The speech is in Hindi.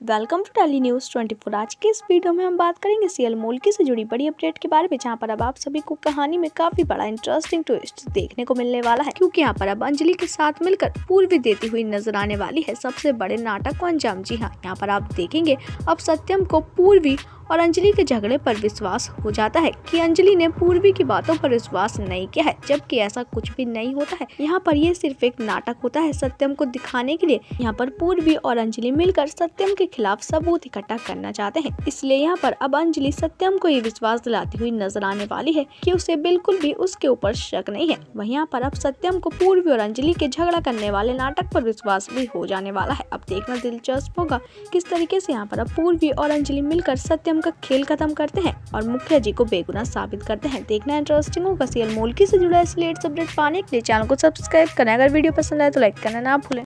वेलकम टू टेली न्यूज़ 24 आज के इस वीडियो में हम बात करेंगे सीएल मोलकी से जुड़ी बड़ी अपडेट के बारे में, जहाँ पर अब आप सभी को कहानी में काफ़ी बड़ा इंटरेस्टिंग ट्विस्ट देखने को मिलने वाला है। क्योंकि यहाँ पर अब अंजलि के साथ मिलकर पूर्वी देती हुई नज़र आने वाली है सबसे बड़े नाटक को अंजाम। जी हाँ यहाँ पर आप देखेंगे अब सत्यम को पूर्वी और अंजलि के झगड़े पर विश्वास हो जाता है कि अंजलि ने पूर्वी की बातों पर विश्वास नहीं किया है, जबकि ऐसा कुछ भी नहीं होता है। यहाँ पर यह सिर्फ़ एक नाटक होता है सत्यम को दिखाने के लिए। यहाँ पर पूर्वी और अंजलि मिलकर सत्यम के खिलाफ सबूत इकट्ठा करना चाहते हैं। इसलिए यहाँ पर अब अंजलि सत्यम को ये विश्वास दिलाती हुई नज़र आने वाली है की उसे बिल्कुल भी उसके ऊपर शक नहीं है। वही यहाँ पर अब सत्यम को पूर्वी और अंजलि के झगड़ा करने वाले नाटक पर विश्वास भी हो जाने वाला है। अब देखना दिलचस्प होगा किस तरीके से यहाँ पर अब पूर्वी और अंजलि मिलकर सत्यम का खेल खत्म करते हैं और मुखिया जी को बेगुना साबित करते हैं। देखना इंटरेस्टिंग होगा। सीएल मोलकी से जुड़ा इस लेट अपडेट पाने के लिए चैनल को सब्सक्राइब करें। अगर वीडियो पसंद आए तो लाइक करना ना भूलें।